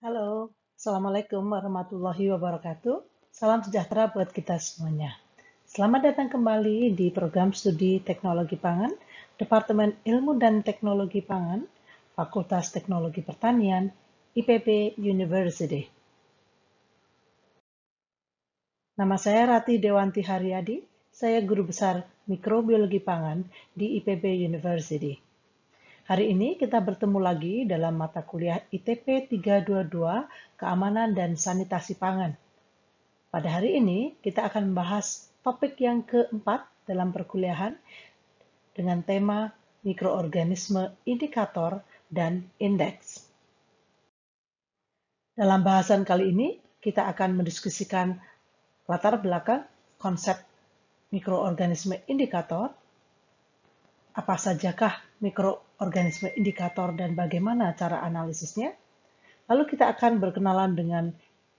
Halo, Assalamualaikum warahmatullahi wabarakatuh. Salam sejahtera buat kita semuanya. Selamat datang kembali di program studi Teknologi Pangan, Departemen Ilmu dan Teknologi Pangan, Fakultas Teknologi Pertanian, IPB University. Nama saya Rati Dewanti Haryadi, saya guru besar Mikrobiologi Pangan di IPB University. Hari ini kita bertemu lagi dalam mata kuliah ITP 322 Keamanan dan Sanitasi Pangan. Pada hari ini kita akan membahas topik yang keempat dalam perkuliahan dengan tema mikroorganisme indikator dan indeks. Dalam bahasan kali ini kita akan mendiskusikan latar belakang konsep mikroorganisme indikator, apa sajakah mikroorganisme indikator dan bagaimana cara analisisnya. Lalu kita akan berkenalan dengan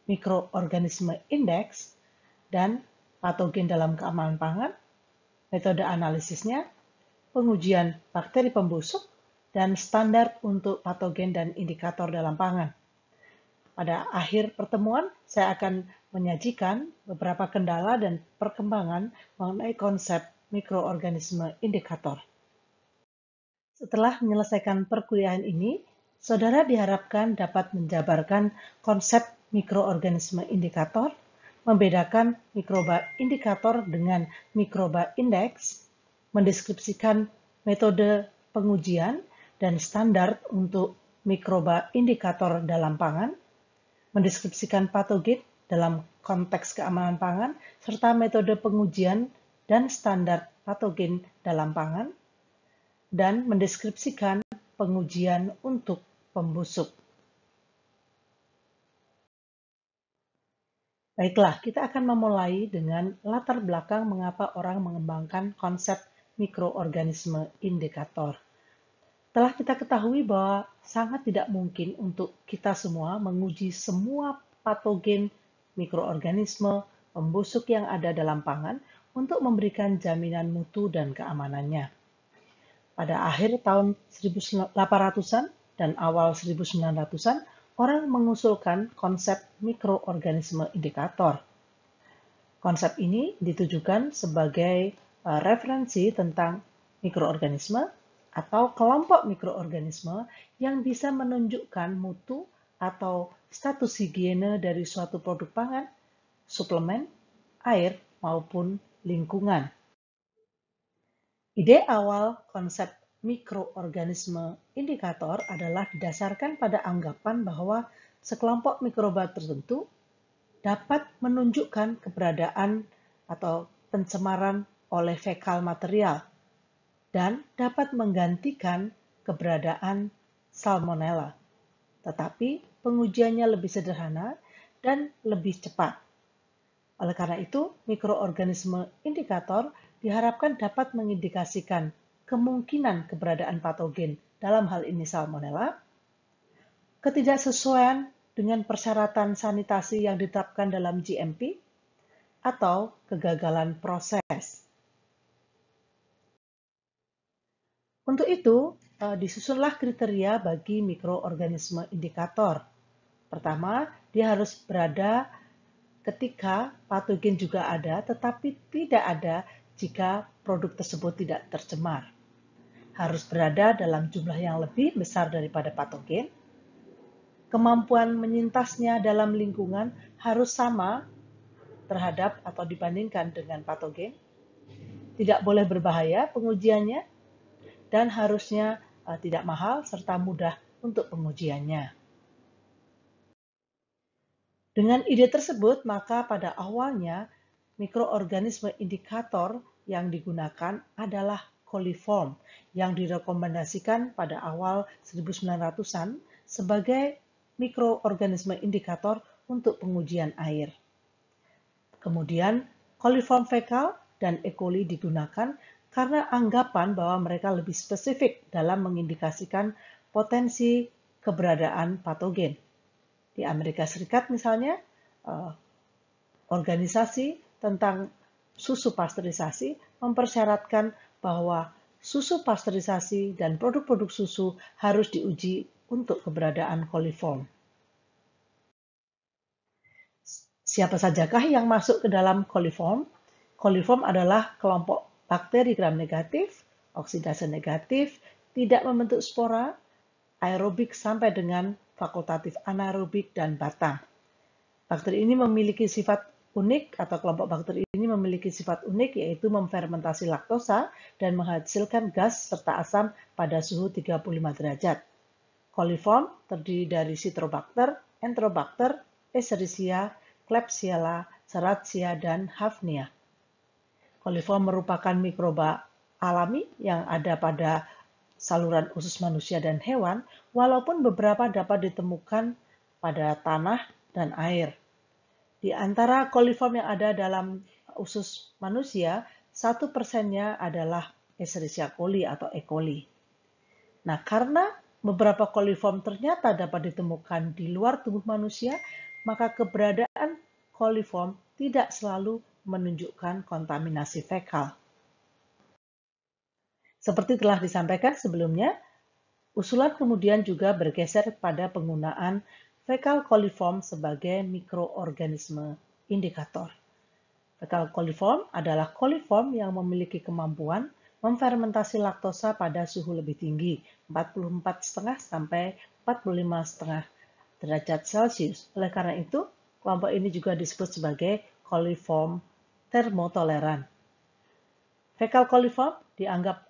mikroorganisme indeks dan patogen dalam keamanan pangan, metode analisisnya, pengujian bakteri pembusuk, dan standar untuk patogen dan indikator dalam pangan. Pada akhir pertemuan, saya akan menyajikan beberapa kendala dan perkembangan mengenai konsep mikroorganisme indikator. Setelah menyelesaikan perkuliahan ini, saudara diharapkan dapat menjabarkan konsep mikroorganisme indikator, membedakan mikroba indikator dengan mikroba indeks, mendeskripsikan metode pengujian dan standar untuk mikroba indikator dalam pangan, mendeskripsikan patogen dalam konteks keamanan pangan, serta metode pengujian dan standar patogen dalam pangan, dan mendeskripsikan pengujian untuk pembusuk. Baiklah, kita akan memulai dengan latar belakang mengapa orang mengembangkan konsep mikroorganisme indikator. Telah kita ketahui bahwa sangat tidak mungkin untuk kita semua menguji semua patogen mikroorganisme pembusuk yang ada dalam pangan untuk memberikan jaminan mutu dan keamanannya pada akhir tahun 1800-an dan awal 1900-an, orang mengusulkan konsep mikroorganisme indikator. Konsep ini ditujukan sebagai uh, referensi tentang mikroorganisme atau kelompok mikroorganisme yang bisa menunjukkan mutu atau status higiene dari suatu produk pangan, suplemen, air, maupun lingkungan. Ide awal konsep mikroorganisme indikator adalah didasarkan pada anggapan bahwa sekelompok mikroba tertentu dapat menunjukkan keberadaan atau pencemaran oleh fekal material dan dapat menggantikan keberadaan salmonella. Tetapi pengujiannya lebih sederhana dan lebih cepat. Oleh karena itu, mikroorganisme indikator diharapkan dapat mengindikasikan kemungkinan keberadaan patogen dalam hal ini salmonella, ketidaksesuaian dengan persyaratan sanitasi yang ditetapkan dalam GMP, atau kegagalan proses. Untuk itu, eh, disusunlah kriteria bagi mikroorganisme indikator. Pertama, dia harus berada ketika patogen juga ada, tetapi tidak ada jika produk tersebut tidak tercemar. Harus berada dalam jumlah yang lebih besar daripada patogen. Kemampuan menyintasnya dalam lingkungan harus sama terhadap atau dibandingkan dengan patogen. Tidak boleh berbahaya pengujiannya dan harusnya uh, tidak mahal serta mudah untuk pengujiannya. Dengan ide tersebut, maka pada awalnya mikroorganisme indikator yang digunakan adalah coliform yang direkomendasikan pada awal 1900-an sebagai mikroorganisme indikator untuk pengujian air. Kemudian, coliform fekal dan E. coli digunakan karena anggapan bahwa mereka lebih spesifik dalam mengindikasikan potensi keberadaan patogen. Di Amerika Serikat misalnya, eh, organisasi tentang susu pasteurisasi mempersyaratkan bahwa susu pasteurisasi dan produk-produk susu harus diuji untuk keberadaan coliform. Siapa sajakah yang masuk ke dalam coliform? Coliform adalah kelompok bakteri gram negatif, oksidase negatif, tidak membentuk spora, aerobik sampai dengan fakultatif anaerobik dan batang. Bakteri ini memiliki sifat unik atau kelompok bakteri ini memiliki sifat unik yaitu memfermentasi laktosa dan menghasilkan gas serta asam pada suhu 35 derajat. Coliform terdiri dari Citrobacter, Enterobacter, Escherichia, Klebsiella, Serratia, dan Hafnia. Coliform merupakan mikroba alami yang ada pada saluran usus manusia dan hewan, walaupun beberapa dapat ditemukan pada tanah dan air. Di antara coliform yang ada dalam usus manusia, satu persennya adalah Escherichia coli atau E. coli. Nah, karena beberapa coliform ternyata dapat ditemukan di luar tubuh manusia, maka keberadaan coliform tidak selalu menunjukkan kontaminasi fekal. Seperti telah disampaikan sebelumnya, usulan kemudian juga bergeser pada penggunaan fekal coliform sebagai mikroorganisme indikator. Fekal coliform adalah coliform yang memiliki kemampuan memfermentasi laktosa pada suhu lebih tinggi, 44,5 sampai 45,5 derajat Celcius. Oleh karena itu, kelompok ini juga disebut sebagai coliform termotoleran. Fecal coliform dianggap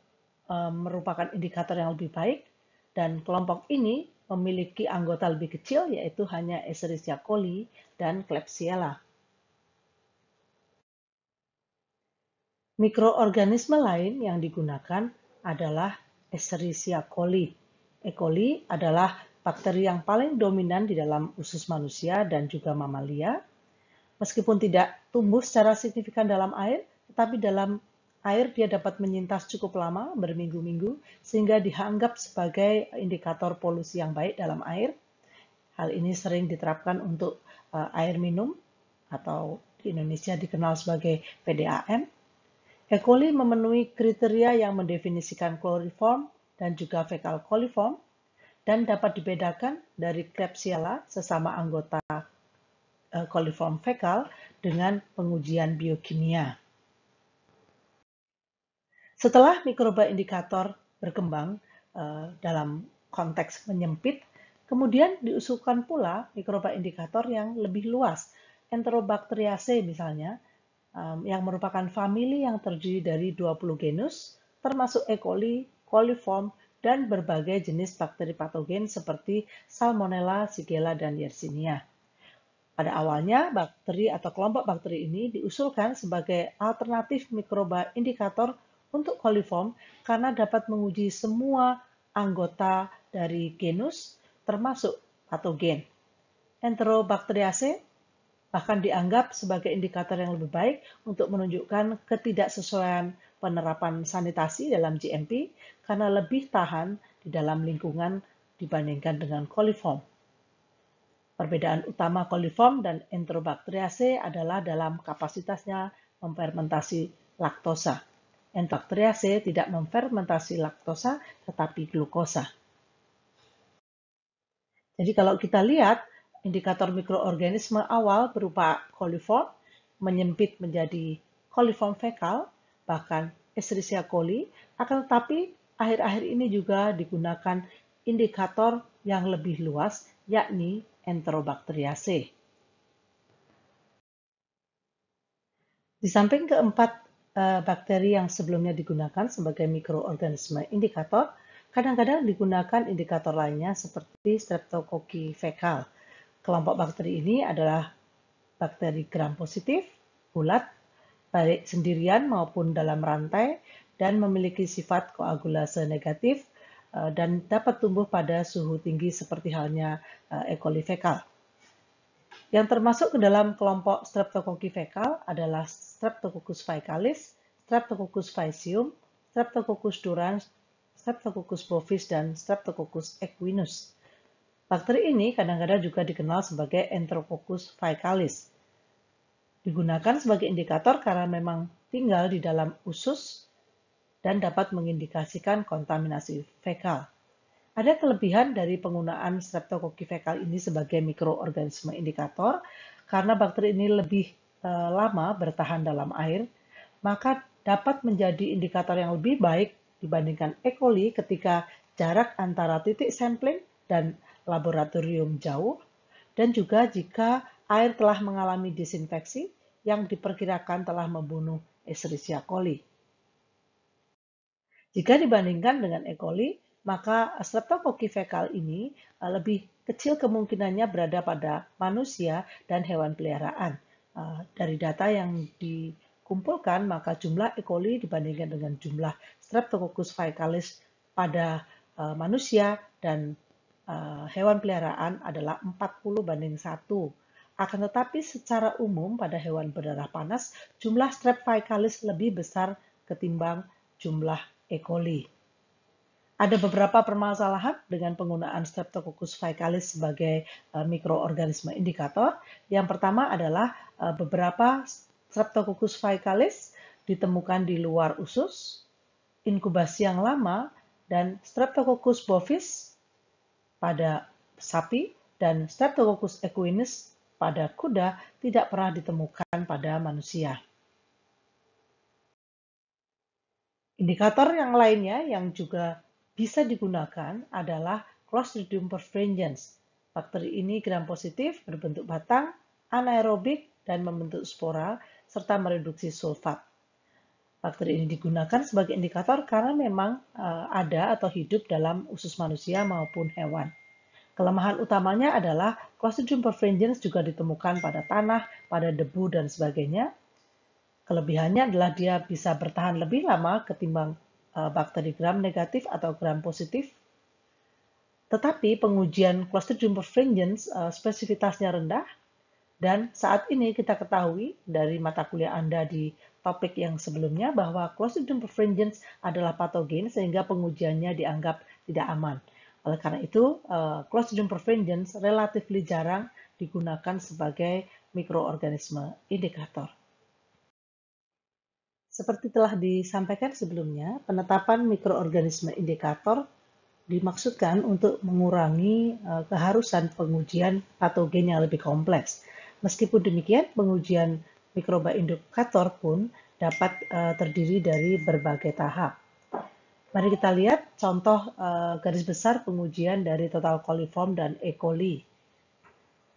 e, merupakan indikator yang lebih baik dan kelompok ini memiliki anggota lebih kecil yaitu hanya Escherichia coli dan Klebsiella. Mikroorganisme lain yang digunakan adalah Escherichia coli. E. coli adalah bakteri yang paling dominan di dalam usus manusia dan juga mamalia. Meskipun tidak tumbuh secara signifikan dalam air, tetapi dalam air dia dapat menyintas cukup lama, berminggu-minggu, sehingga dianggap sebagai indikator polusi yang baik dalam air. Hal ini sering diterapkan untuk uh, air minum atau di Indonesia dikenal sebagai PDAM E. coli memenuhi kriteria yang mendefinisikan chloroform dan juga fecal coliform dan dapat dibedakan dari Klebsiella sesama anggota coliform fecal dengan pengujian biokimia. Setelah mikroba indikator berkembang uh, dalam konteks menyempit, kemudian diusulkan pula mikroba indikator yang lebih luas, Enterobacteriaceae misalnya, yang merupakan famili yang terdiri dari 20 genus, termasuk E. coli, coliform, dan berbagai jenis bakteri patogen seperti Salmonella, Shigella, dan Yersinia. Pada awalnya, bakteri atau kelompok bakteri ini diusulkan sebagai alternatif mikroba indikator untuk coliform karena dapat menguji semua anggota dari genus termasuk patogen. Enterobacteriaceae bahkan dianggap sebagai indikator yang lebih baik untuk menunjukkan ketidaksesuaian penerapan sanitasi dalam GMP karena lebih tahan di dalam lingkungan dibandingkan dengan coliform. Perbedaan utama coliform dan Enterobacteriaceae adalah dalam kapasitasnya memfermentasi laktosa. Enterobacteriaceae tidak memfermentasi laktosa tetapi glukosa. Jadi kalau kita lihat Indikator mikroorganisme awal berupa coliform menyempit menjadi coliform fekal, bahkan Escherichia coli, akan tetapi akhir-akhir ini juga digunakan indikator yang lebih luas, yakni Enterobacteriaceae. Di samping keempat bakteri yang sebelumnya digunakan sebagai mikroorganisme indikator, kadang-kadang digunakan indikator lainnya seperti Streptococcus fekal Kelompok bakteri ini adalah bakteri gram positif, bulat, baik sendirian maupun dalam rantai, dan memiliki sifat koagulase negatif eh, dan dapat tumbuh pada suhu tinggi seperti halnya eh, E. coli fekal. Yang termasuk ke dalam kelompok Streptococcus fekal adalah Streptococcus faecalis, Streptococcus faecium, Streptococcus durans, Streptococcus bovis, dan Streptococcus equinus. Bakteri ini kadang-kadang juga dikenal sebagai Enterococcus faecalis. Digunakan sebagai indikator karena memang tinggal di dalam usus dan dapat mengindikasikan kontaminasi fekal. Ada kelebihan dari penggunaan Streptococcus fekal ini sebagai mikroorganisme indikator karena bakteri ini lebih uh, lama bertahan dalam air, maka dapat menjadi indikator yang lebih baik dibandingkan E. coli ketika jarak antara titik sampling dan laboratorium jauh, dan juga jika air telah mengalami disinfeksi yang diperkirakan telah membunuh Escherichia coli. Jika dibandingkan dengan E. coli, maka Streptococcus fekal ini uh, lebih kecil kemungkinannya berada pada manusia dan hewan peliharaan. Uh, dari data yang dikumpulkan, maka jumlah E. coli dibandingkan dengan jumlah Streptococcus faecalis pada uh, manusia dan hewan peliharaan adalah 40 banding 1. Akan tetapi secara umum pada hewan berdarah panas, jumlah Strep faecalis lebih besar ketimbang jumlah E. coli. Ada beberapa permasalahan dengan penggunaan Streptococcus faecalis sebagai uh, mikroorganisme indikator. Yang pertama adalah uh, beberapa Streptococcus faecalis ditemukan di luar usus, inkubasi yang lama, dan Streptococcus bovis pada sapi dan Streptococcus equinis pada kuda tidak pernah ditemukan pada manusia. Indikator yang lainnya yang juga bisa digunakan adalah Clostridium perfringens. Bakteri ini gram positif, berbentuk batang, anaerobik, dan membentuk spora, serta mereduksi sulfat. Bakteri ini digunakan sebagai indikator karena memang uh, ada atau hidup dalam usus manusia maupun hewan. Kelemahan utamanya adalah Clostridium perfringens juga ditemukan pada tanah, pada debu, dan sebagainya. Kelebihannya adalah dia bisa bertahan lebih lama ketimbang Eh, bakteri gram negatif atau gram positif. Tetapi pengujian Clostridium perfringens uh, spesifitasnya rendah dan saat ini kita ketahui dari mata kuliah Anda di topik yang sebelumnya bahwa Clostridium perfringens adalah patogen sehingga pengujiannya dianggap tidak aman. Oleh karena itu, uh, Clostridium perfringens relatif jarang digunakan sebagai mikroorganisme indikator. Seperti telah disampaikan sebelumnya, penetapan mikroorganisme indikator dimaksudkan untuk mengurangi eh, keharusan pengujian patogen yang lebih kompleks. Meskipun demikian, pengujian mikroba indikator pun dapat eh, terdiri dari berbagai tahap. Mari kita lihat contoh eh, garis besar pengujian dari total coliform dan E. coli.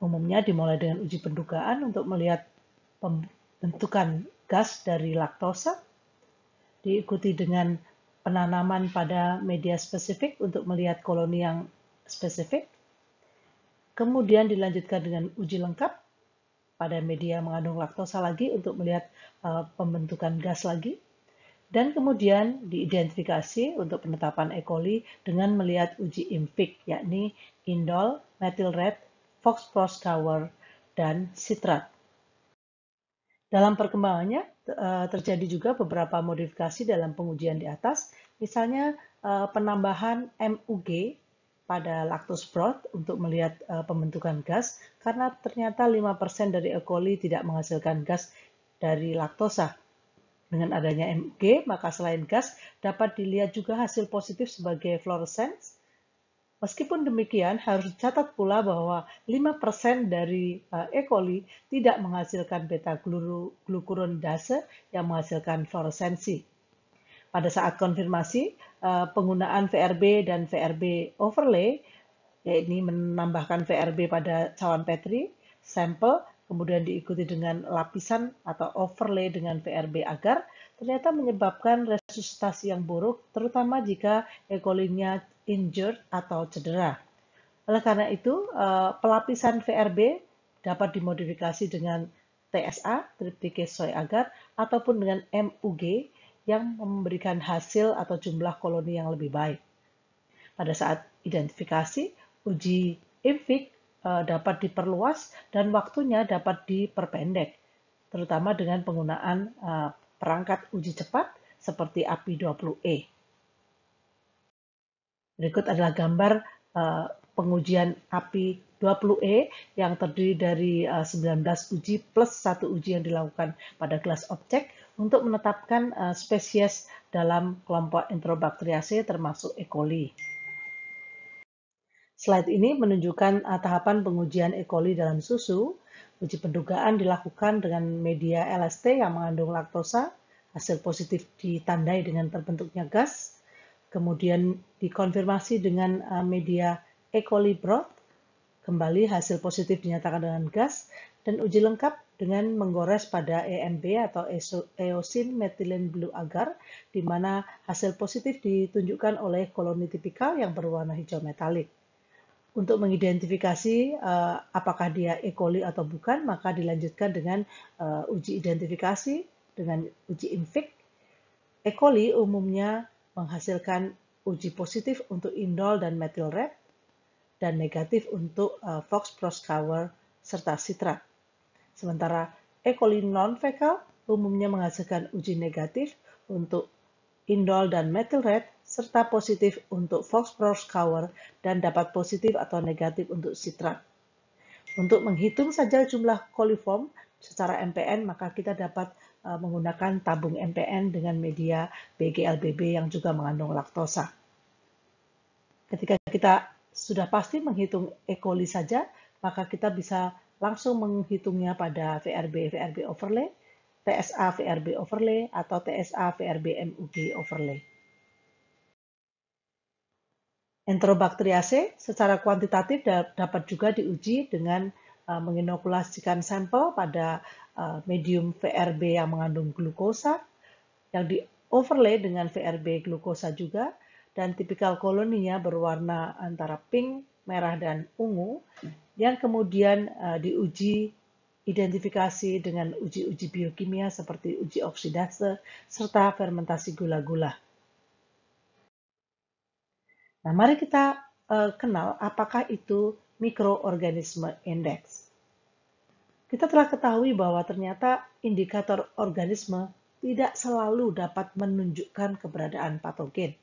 Umumnya dimulai dengan uji pendugaan untuk melihat pembentukan gas dari laktosa, diikuti dengan penanaman pada media spesifik untuk melihat koloni yang spesifik, kemudian dilanjutkan dengan uji lengkap pada media mengandung laktosa lagi untuk melihat uh, pembentukan gas lagi, dan kemudian diidentifikasi untuk penetapan E. coli dengan melihat uji IMFIC, yakni indol, methyl red, fox tower, dan citrat. Dalam perkembangannya eh, terjadi juga beberapa modifikasi dalam pengujian di atas, misalnya eh, penambahan MUG pada lactose broth untuk melihat eh, pembentukan gas karena ternyata 5% dari E. coli tidak menghasilkan gas dari laktosa. Dengan adanya MUG, maka selain gas dapat dilihat juga hasil positif sebagai fluorescence Meskipun demikian, harus dicatat pula bahwa 5% dari uh, E. coli tidak menghasilkan beta-glukuronidase yang menghasilkan fluoresensi. Pada saat konfirmasi, uh, penggunaan VRB dan VRB overlay, yaitu menambahkan VRB pada cawan Petri, sampel, kemudian diikuti dengan lapisan atau overlay dengan VRB agar ternyata menyebabkan resusitasi yang buruk, terutama jika E. coli-nya injured atau cedera. Oleh karena itu, eh, pelapisan VRB dapat dimodifikasi dengan TSA, triptike soy agar, ataupun dengan MUG yang memberikan hasil atau jumlah koloni yang lebih baik. Pada saat identifikasi, uji IMFIC eh, dapat diperluas dan waktunya dapat diperpendek, terutama dengan penggunaan eh, perangkat uji cepat seperti API-20E. Berikut adalah gambar uh, pengujian API 20E yang terdiri dari uh, eh, 19 uji plus satu uji yang dilakukan pada kelas objek untuk menetapkan uh, spesies dalam kelompok Enterobacteriaceae termasuk E. coli. Slide ini menunjukkan uh, tahapan pengujian E. coli dalam susu. Uji pendugaan dilakukan dengan media LST yang mengandung laktosa. Hasil positif ditandai dengan terbentuknya gas. Kemudian dikonfirmasi dengan uh, media E. coli broth. Kembali hasil positif dinyatakan dengan gas. Dan uji lengkap dengan menggores pada EMB atau eosin methylene blue agar, di mana hasil positif ditunjukkan oleh koloni tipikal yang berwarna hijau metalik. Untuk mengidentifikasi uh, apakah dia E. coli atau bukan, maka dilanjutkan dengan uh, uji identifikasi dengan uji infik. E. coli umumnya menghasilkan uji positif untuk indol dan methyl red dan negatif untuk uh, Fox Proskauer serta citrat. Sementara E. coli non-fekal umumnya menghasilkan uji negatif untuk indol dan methyl red serta positif untuk Fox-Proskauer dan dapat positif atau negatif untuk citrat. Untuk menghitung saja jumlah koliform secara MPN, maka kita dapat menggunakan tabung MPN dengan media BGLBB yang juga mengandung laktosa. Ketika kita sudah pasti menghitung E. coli saja, maka kita bisa langsung menghitungnya pada VRB VRB overlay, TSA VRB overlay, atau TSA VRB MUG overlay. Enterobacteriaceae secara kuantitatif dapat juga diuji dengan menginokulasikan sampel pada uh, medium VRB yang mengandung glukosa, yang di overlay dengan VRB glukosa juga, dan tipikal koloninya berwarna antara pink, merah, dan ungu, yang kemudian uh, diuji identifikasi dengan uji-uji biokimia seperti uji oksidase serta fermentasi gula-gula. Nah, mari kita kenal apakah itu mikroorganisme indeks. Kita telah ketahui bahwa ternyata indikator organisme tidak selalu dapat menunjukkan keberadaan patogen.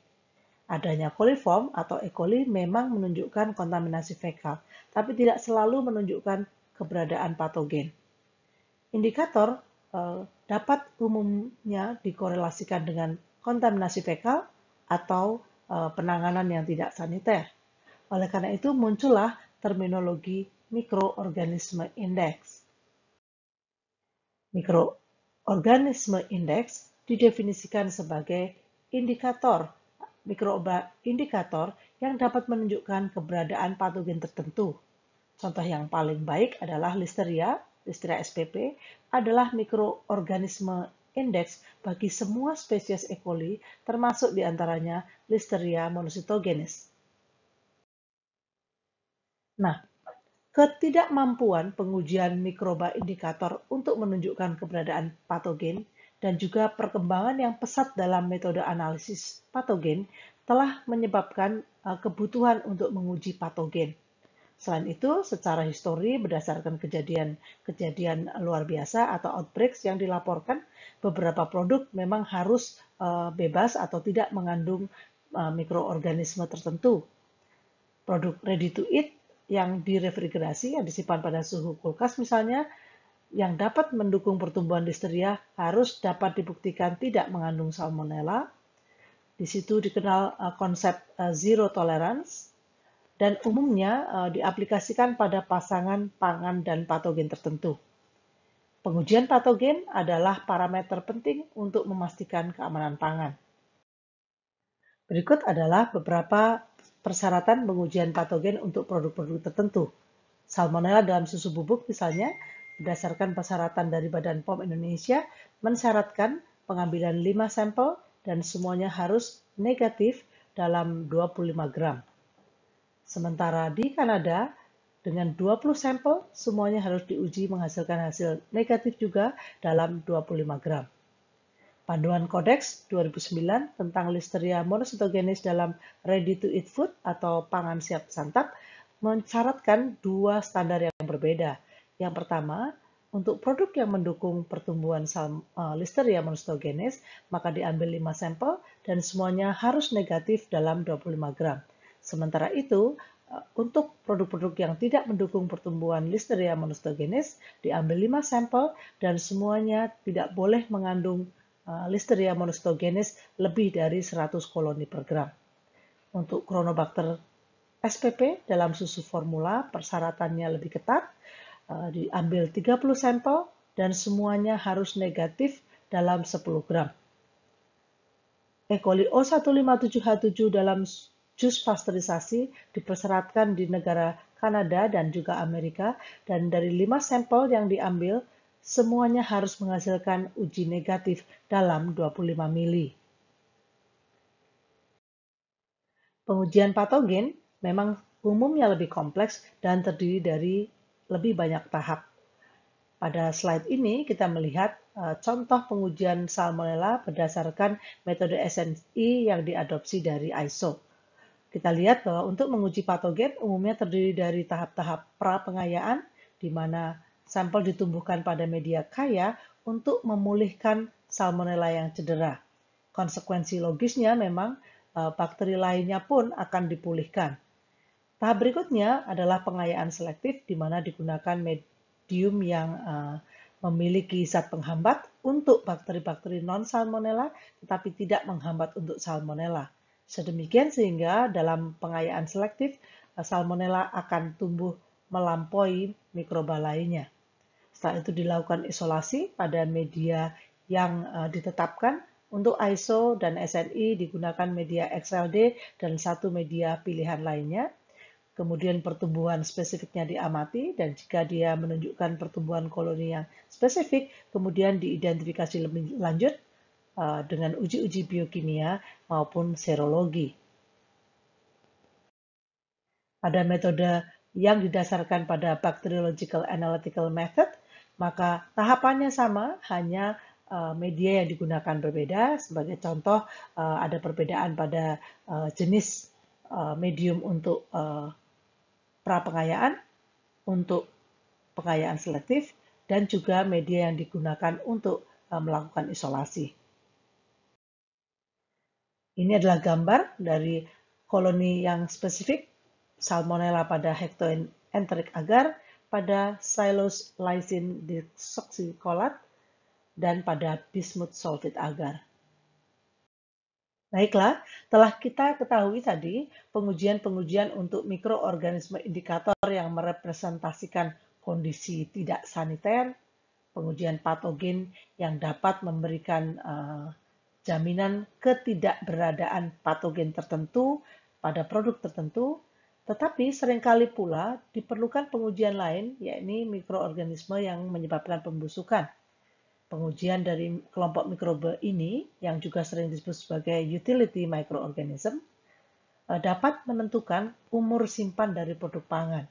Adanya coliform atau E. coli memang menunjukkan kontaminasi fekal, tapi tidak selalu menunjukkan keberadaan patogen. Indikator uh, dapat umumnya dikorelasikan dengan kontaminasi fekal atau Eh, penanganan yang tidak saniter. Oleh karena itu muncullah terminologi mikroorganisme indeks. Mikroorganisme indeks didefinisikan sebagai indikator mikroindikator yang dapat menunjukkan keberadaan patogen tertentu. Contoh yang paling baik adalah Listeria, Listeria spp, adalah mikroorganisme indeks bagi semua spesies E. coli, termasuk di antaranya Listeria monocytogenes. Nah, ketidakmampuan pengujian mikroba indikator untuk menunjukkan keberadaan patogen dan juga perkembangan yang pesat dalam metode analisis patogen telah menyebabkan uh, kebutuhan untuk menguji patogen. Selain itu, secara histori berdasarkan kejadian-kejadian luar biasa atau outbreaks yang dilaporkan, beberapa produk memang harus uh, bebas atau tidak mengandung uh, mikroorganisme tertentu. Produk ready to eat yang direfrigerasi, yang disimpan pada suhu kulkas misalnya, yang dapat mendukung pertumbuhan listeria harus dapat dibuktikan tidak mengandung salmonella. Di situ dikenal uh, konsep uh, zero tolerance, dan umumnya uh, diaplikasikan pada pasangan pangan dan patogen tertentu. Pengujian patogen adalah parameter penting untuk memastikan keamanan pangan. Berikut adalah beberapa persyaratan pengujian patogen untuk produk-produk tertentu. Salmonella dalam susu bubuk misalnya, berdasarkan persyaratan dari Badan POM Indonesia, mensyaratkan pengambilan 5 sampel dan semuanya harus negatif dalam 25 gram. Sementara di Kanada, dengan 20 sampel, semuanya harus diuji menghasilkan hasil negatif juga dalam 25 gram. Panduan Kodeks 2009 tentang Listeria monocytogenes dalam ready-to-eat food atau pangan siap santap mensyaratkan dua standar yang berbeda. Yang pertama, untuk produk yang mendukung pertumbuhan uh, Listeria monocytogenes, maka diambil 5 sampel dan semuanya harus negatif dalam 25 gram. Sementara itu, eh, untuk produk-produk yang tidak mendukung pertumbuhan Listeria monocytogenes, diambil 5 sampel dan semuanya tidak boleh mengandung eh, Listeria monocytogenes lebih dari 100 koloni per gram. Untuk Chronobacter SPP dalam susu formula persyaratannya lebih ketat, uh, diambil 30 sampel dan semuanya harus negatif dalam 10 gram. E. coli O157H7 dalam jus pasteurisasi dipersyaratkan di negara Kanada dan juga Amerika dan dari 5 sampel yang diambil semuanya harus menghasilkan uji negatif dalam 25 mili. Pengujian patogen memang umumnya lebih kompleks dan terdiri dari lebih banyak tahap. Pada slide ini kita melihat uh, contoh pengujian salmonella berdasarkan metode SNI yang diadopsi dari ISO. Kita lihat bahwa untuk menguji patogen umumnya terdiri dari tahap-tahap pra-pengayaan, di mana sampel ditumbuhkan pada media kaya untuk memulihkan salmonella yang cedera. Konsekuensi logisnya memang uh, bakteri lainnya pun akan dipulihkan. Tahap berikutnya adalah pengayaan selektif di mana digunakan medium yang uh, memiliki zat penghambat untuk bakteri-bakteri non-salmonella tetapi tidak menghambat untuk salmonella. Sedemikian sehingga dalam pengayaan selektif uh, salmonella akan tumbuh melampaui mikroba lainnya. Setelah itu dilakukan isolasi pada media yang uh, ditetapkan untuk ISO dan SNI digunakan media XLD dan satu media pilihan lainnya kemudian pertumbuhan spesifiknya diamati, dan jika dia menunjukkan pertumbuhan koloni yang spesifik, kemudian diidentifikasi lebih lanjut uh, dengan uji-uji biokimia maupun serologi. Pada metode yang didasarkan pada bacteriological analytical method, maka tahapannya sama, hanya uh, media yang digunakan berbeda. Sebagai contoh, uh, ada perbedaan pada jenis medium untuk pra-pengayaan untuk pengayaan selektif dan juga media yang digunakan untuk melakukan isolasi. Ini adalah gambar dari koloni yang spesifik Salmonella pada Hectoenteric agar, pada Xylus lysine desoxycolat, dan pada Bismuth sulfite agar. Baiklah, telah kita ketahui tadi pengujian-pengujian untuk mikroorganisme indikator yang merepresentasikan kondisi tidak saniter, pengujian patogen yang dapat memberikan uh, jaminan ketidakberadaan patogen tertentu pada produk tertentu, tetapi sering kali pula diperlukan pengujian lain, yakni mikroorganisme yang menyebabkan pembusukan pengujian dari kelompok mikroba ini, yang juga sering disebut sebagai utility microorganism, eh, dapat menentukan umur simpan dari produk pangan.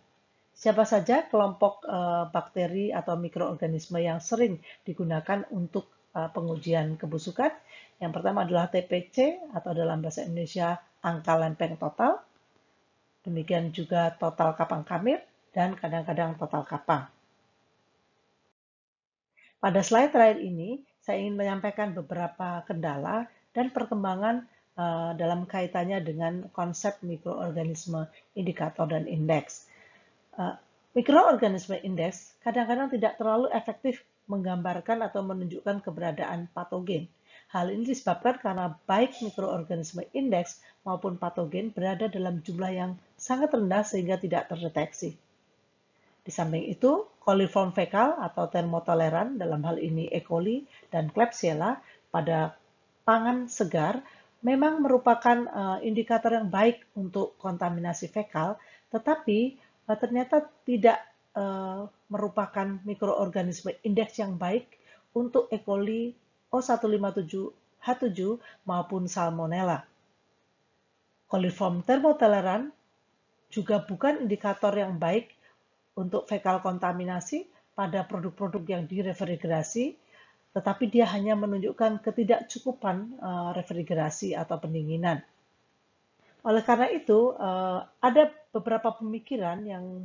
Siapa saja kelompok eh, bakteri atau mikroorganisme yang sering digunakan untuk eh, pengujian kebusukan? Yang pertama adalah TPC atau dalam bahasa Indonesia angka lempeng total. Demikian juga total kapang kamir dan kadang-kadang total kapang. Pada slide terakhir ini, saya ingin menyampaikan beberapa kendala dan perkembangan uh, dalam kaitannya dengan konsep mikroorganisme indikator dan indeks. Uh, mikroorganisme indeks kadang-kadang tidak terlalu efektif menggambarkan atau menunjukkan keberadaan patogen. Hal ini disebabkan karena baik mikroorganisme indeks maupun patogen berada dalam jumlah yang sangat rendah sehingga tidak terdeteksi. Di samping itu, coliform fekal atau termotoleran dalam hal ini E. coli dan Klebsiella pada pangan segar memang merupakan uh, indikator yang baik untuk kontaminasi fekal, tetapi uh, ternyata tidak uh, merupakan mikroorganisme indeks yang baik untuk E. coli O157H7 maupun Salmonella. Coliform termotoleran juga bukan indikator yang baik untuk fekal kontaminasi pada produk-produk yang direfrigerasi, tetapi dia hanya menunjukkan ketidakcukupan uh, refrigerasi atau pendinginan. Oleh karena itu, uh, ada beberapa pemikiran yang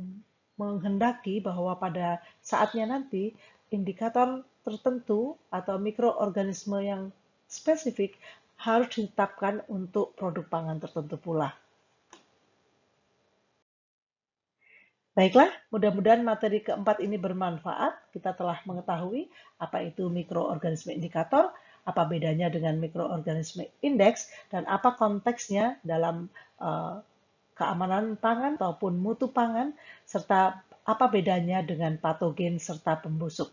menghendaki bahwa pada saatnya nanti indikator tertentu atau mikroorganisme yang spesifik harus ditetapkan untuk produk pangan tertentu pula. Baiklah, mudah-mudahan materi keempat ini bermanfaat. Kita telah mengetahui apa itu mikroorganisme indikator, apa bedanya dengan mikroorganisme indeks, dan apa konteksnya dalam uh, keamanan pangan ataupun mutu pangan, serta apa bedanya dengan patogen serta pembusuk.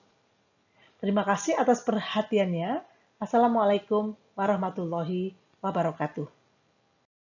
Terima kasih atas perhatiannya. Assalamualaikum warahmatullahi wabarakatuh.